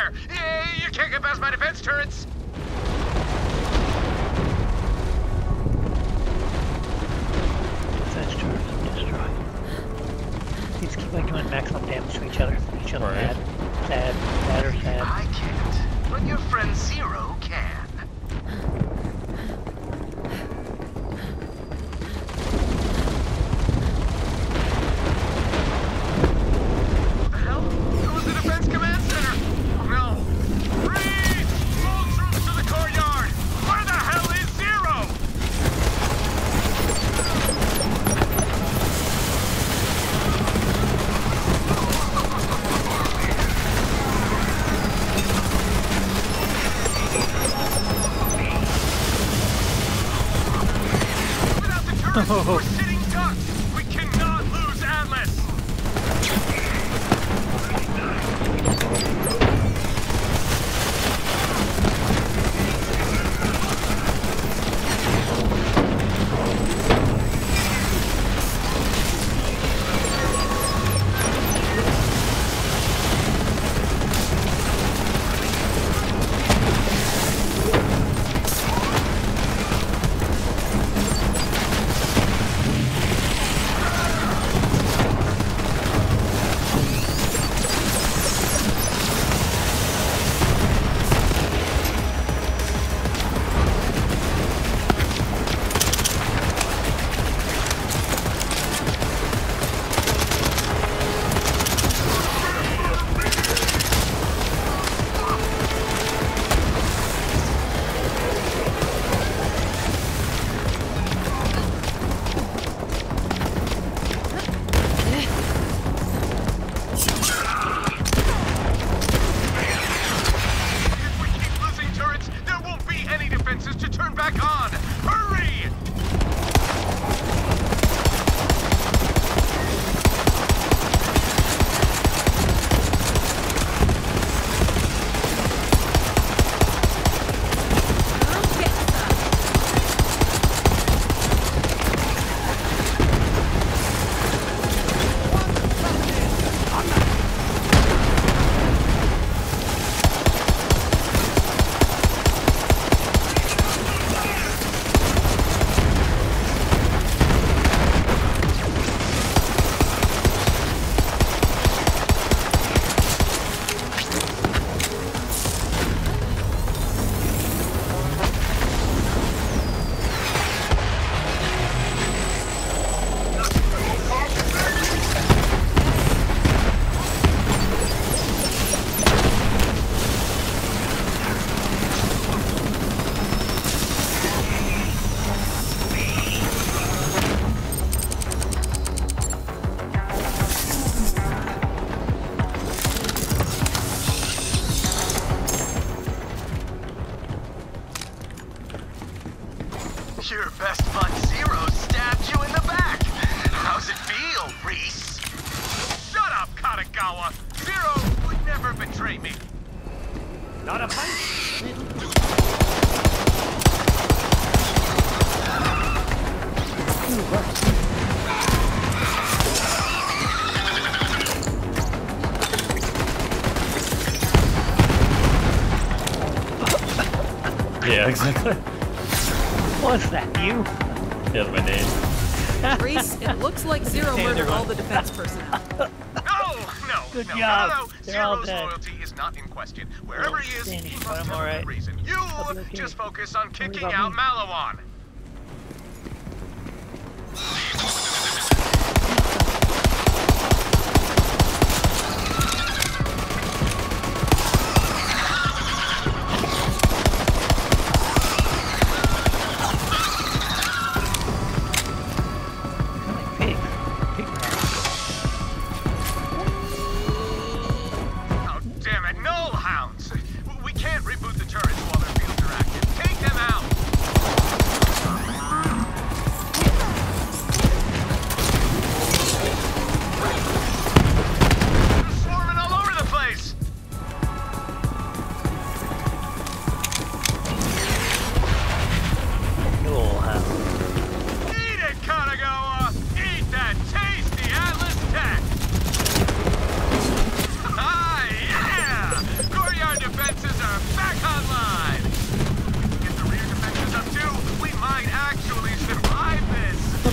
there! You can't get past my defense turrets! Defense turrets destroyed. These keep like doing maximum damage to each other. Each other Right. sad. Sad. Sad or sad. I can't, but your friend Zero Oh. Betray me! Not a fight. Yeah, exactly. What's that? You? Yeah, that's my name. Rhys, it looks like Zero murdered all the defense personnel. Good no, job. no, no. They're all Zero's dead. loyalty is not in question. Wherever he is, he must have reason. You okay. just focus on kicking out me.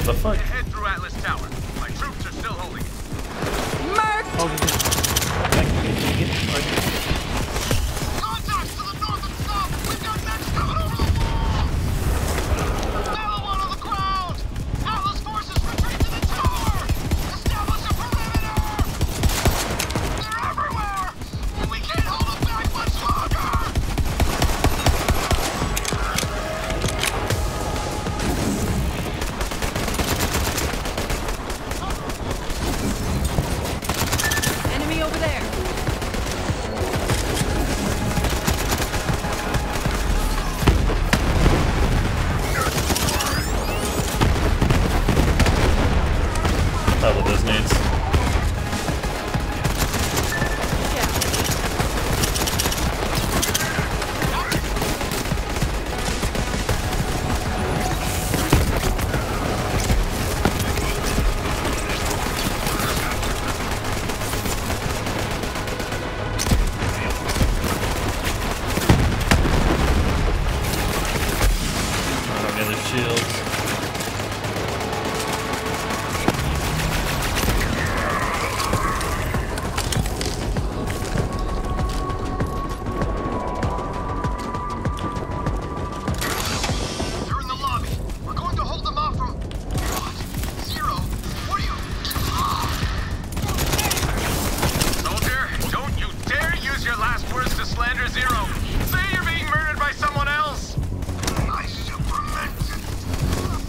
The fuck? Head through Atlas Tower. My troops are still holding it. Marked! Oh,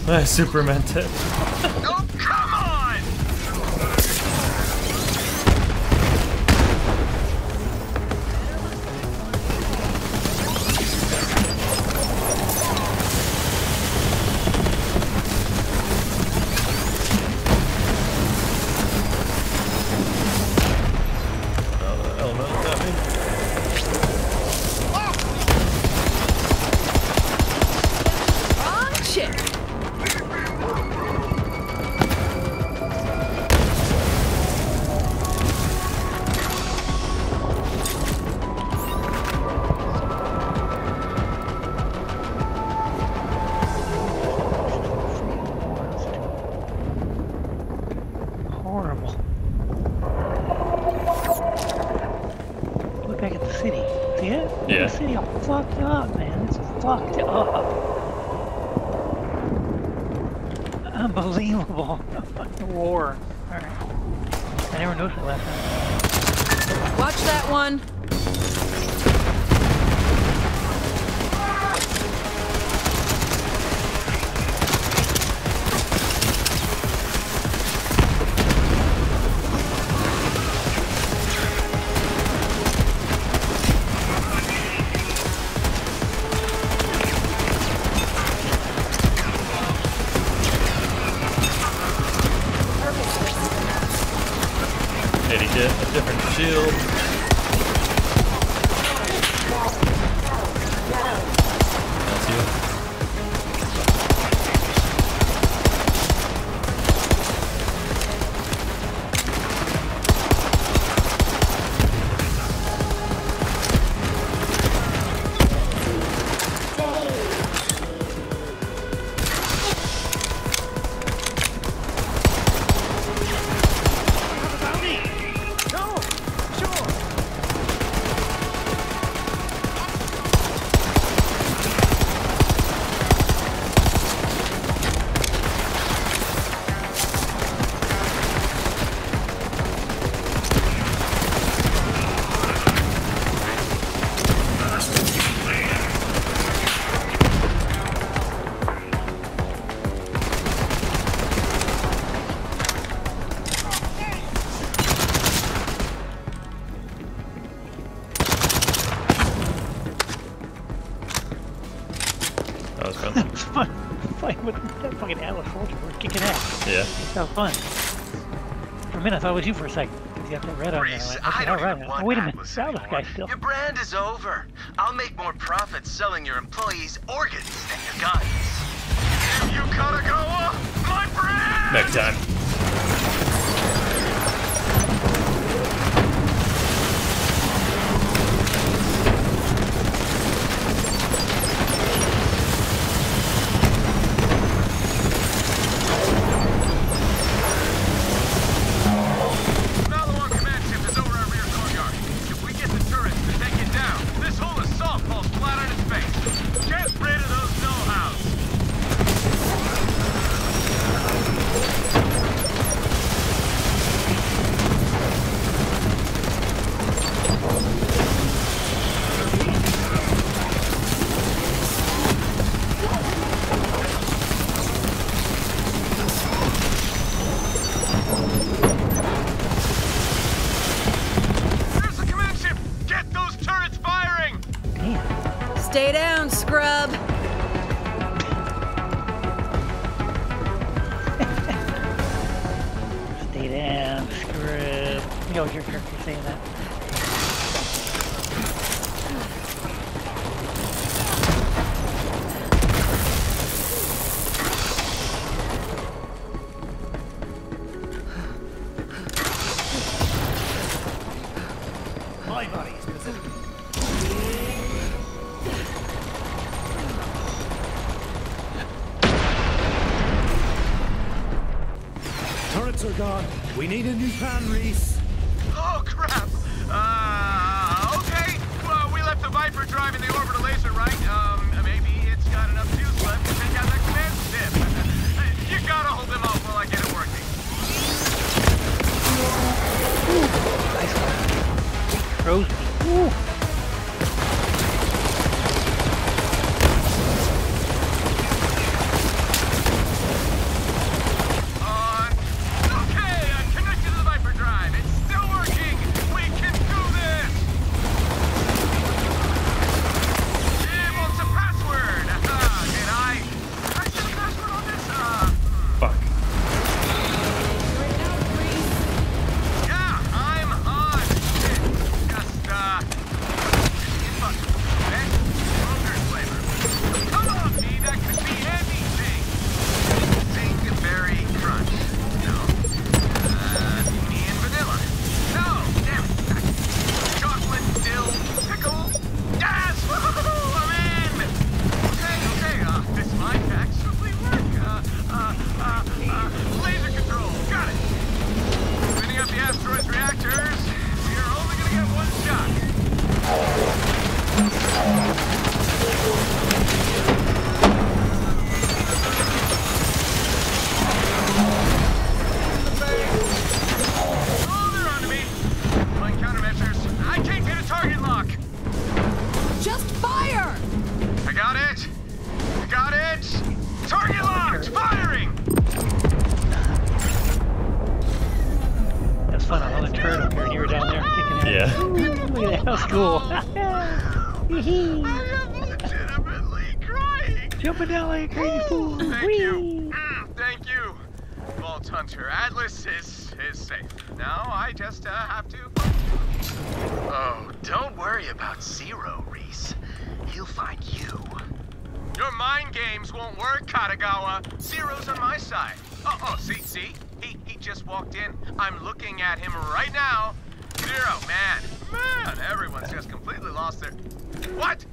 I super meant it. Horrible. Look back at the city. See it? Yeah. The city all fucked up, man. It's fucked up. Unbelievable. The war. Alright. I never noticed it last time. Watch that one. Yeah. That fun. For a minute, I thought it was you for a second. 'cause You have that red on you. I I okay, don't all right. even Oh, want wait a minute. Atlas Atlas anymore. guy still. Your brand is over. I'll make more profit selling your employees organs than your guns. If you Katagawa, my brand! Next time. Gone. We need a new plan, Rhys. Oh, walked in. I'm looking at him right now. Zero, man, man, everyone's just completely lost their. What?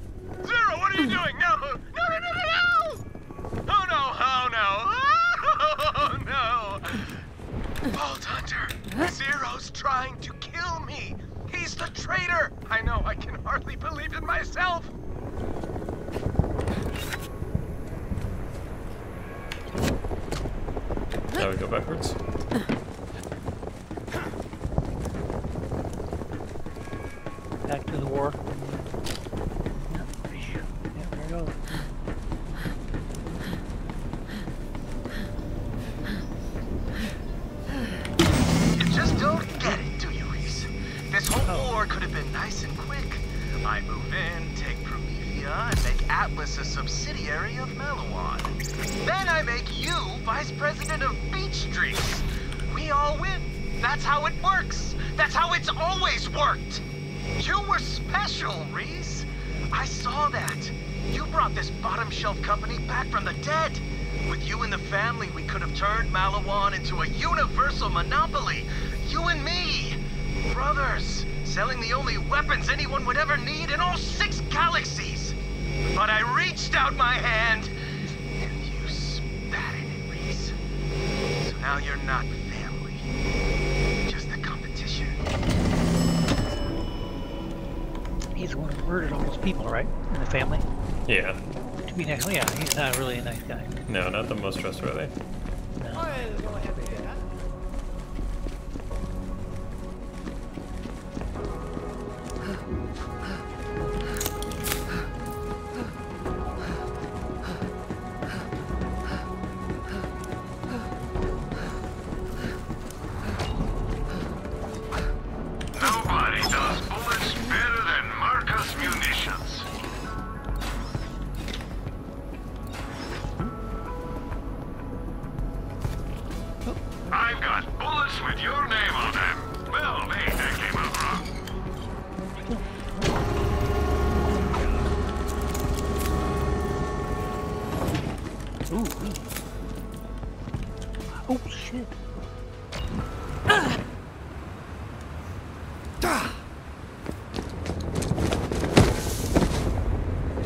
Zero, what are you doing? No, no, no, no, no, no! Oh no, oh no, oh no! Vault Hunter, Zero's trying to kill me. He's the traitor. I know, I can hardly believe it myself. Now we go backwards. Could have been nice and quick. I move in, take Promethea, and make Atlas a subsidiary of Maliwan. Then I make you vice president of Beach Streets. We all win. That's how it works. That's how it's always worked. You were special, Rhys. I saw that. You brought this bottom shelf company back from the dead. With you and the family, we could have turned Maliwan into a universal monopoly. You and me. Brothers, selling the only weapons anyone would ever need in all six galaxies. But I reached out my hand, and you spat in it, Rhys. So now you're not family. Just a competition. He's the one who murdered all those people, right? In the family. Yeah. To be next, oh yeah, he's not really a nice guy. No, not the most trustworthy.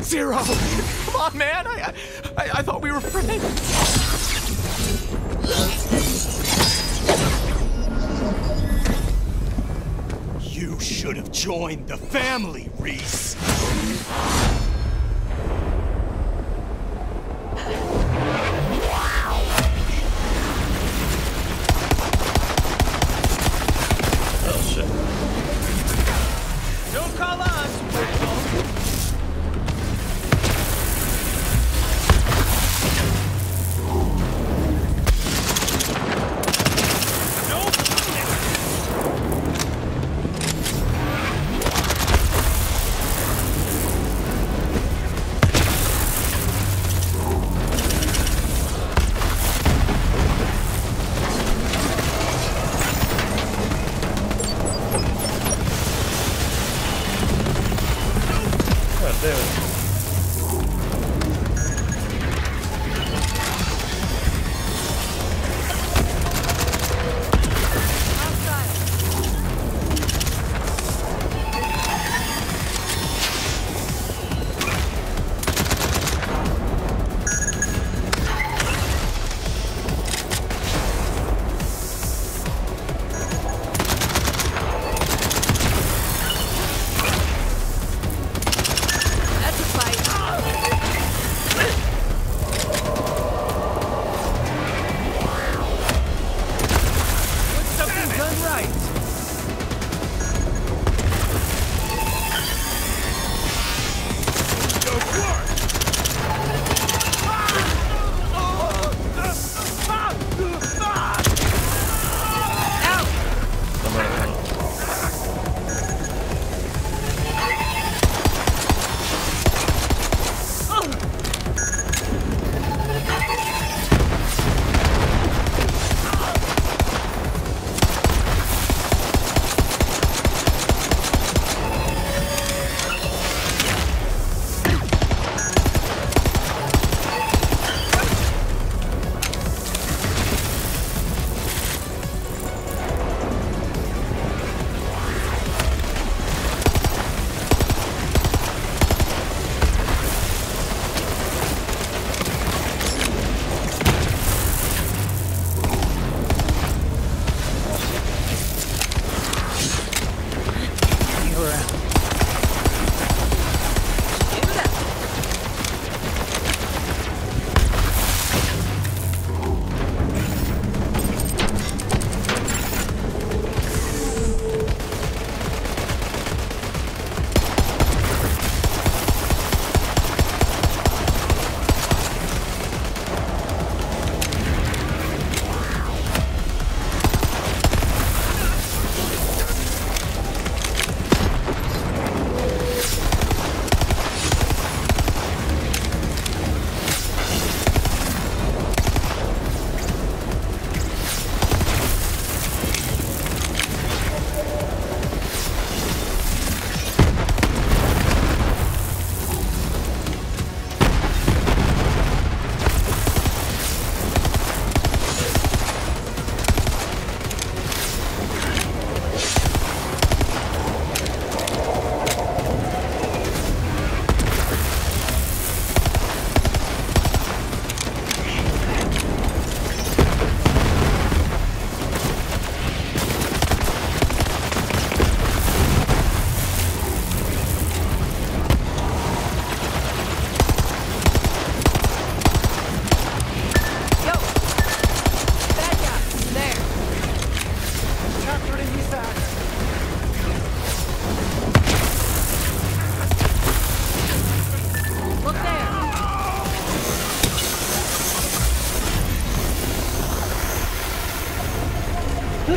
Zero! Come on, man! I, I, I thought we were friends! You should have joined the family, Rhys!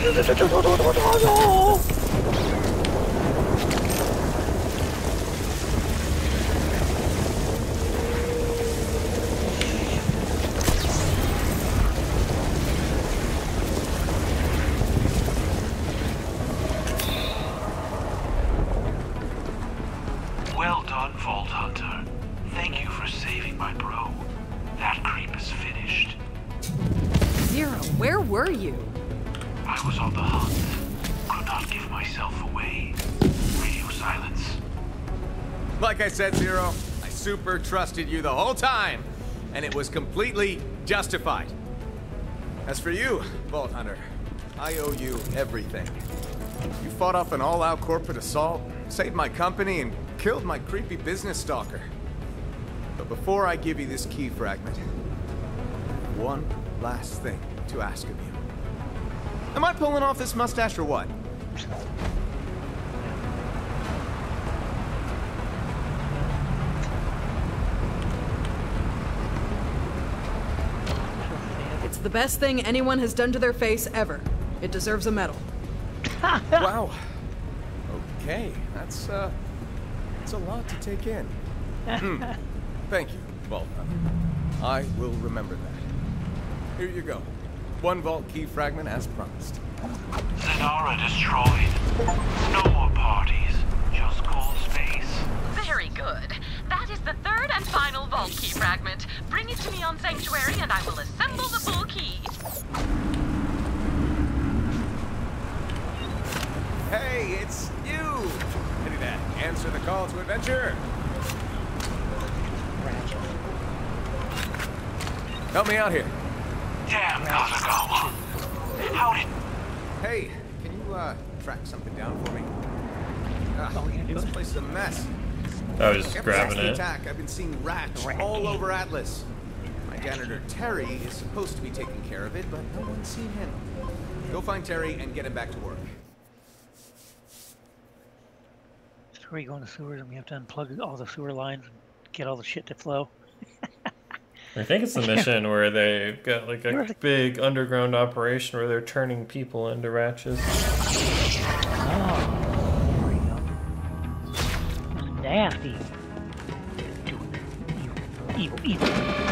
attends, attends, attends, Super trusted you the whole time, and it was completely justified. As for you, Vault Hunter, I owe you everything. You fought off an all-out corporate assault, saved my company, and killed my creepy business stalker. But before I give you this key fragment, one last thing to ask of you. Am I pulling off this mustache or what? The best thing anyone has done to their face ever. It deserves a medal. wow. Okay, that's uh, that's a lot to take in. Hmm. Thank you, Vault Hunter. I will remember that. Here you go. One vault key fragment as promised. Zenara destroyed. No more parties. Just cold space. Very good. That is the third and final vault key fragment. Bring it to me on Sanctuary and I will assemble the full key. Hey, it's you! Ready to answer the call to adventure? Help me out here. Damn, Kazuko. How did... Hey, can you uh track something down for me? You gonna this place is a mess. I was just Ever since grabbing it. attack, I've been seeing rats all over Atlas. My janitor Terry is supposed to be taking care of it, but no one's seen him. Go find Terry and get him back to work. It's where you go in sewers and we have to unplug all the sewer lines and get all the shit to flow. I think it's the mission where they've got like a big underground operation where they're turning people into ratchets. Oh, nasty. Doing evil, evil, evil.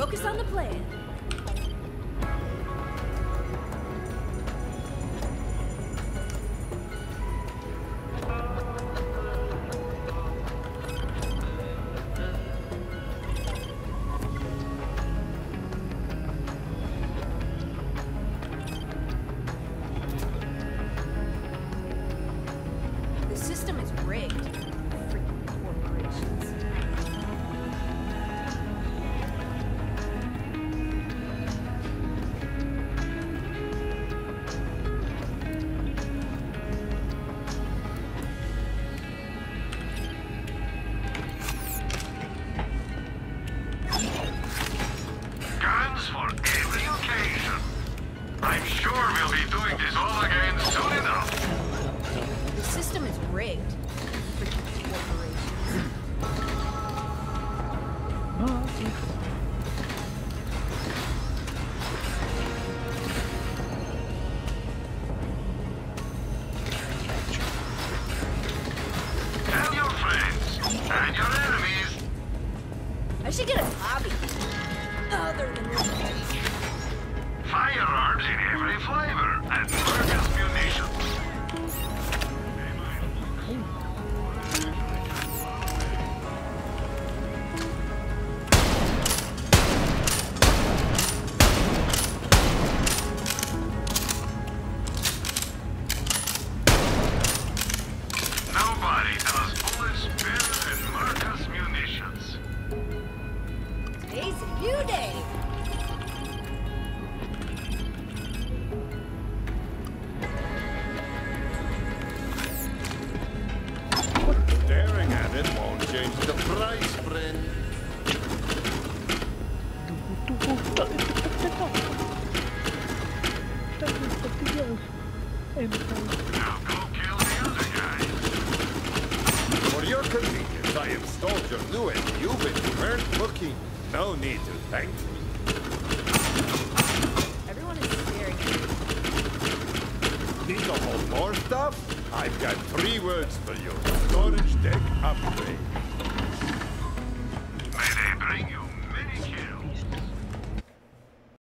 Focus on the plan.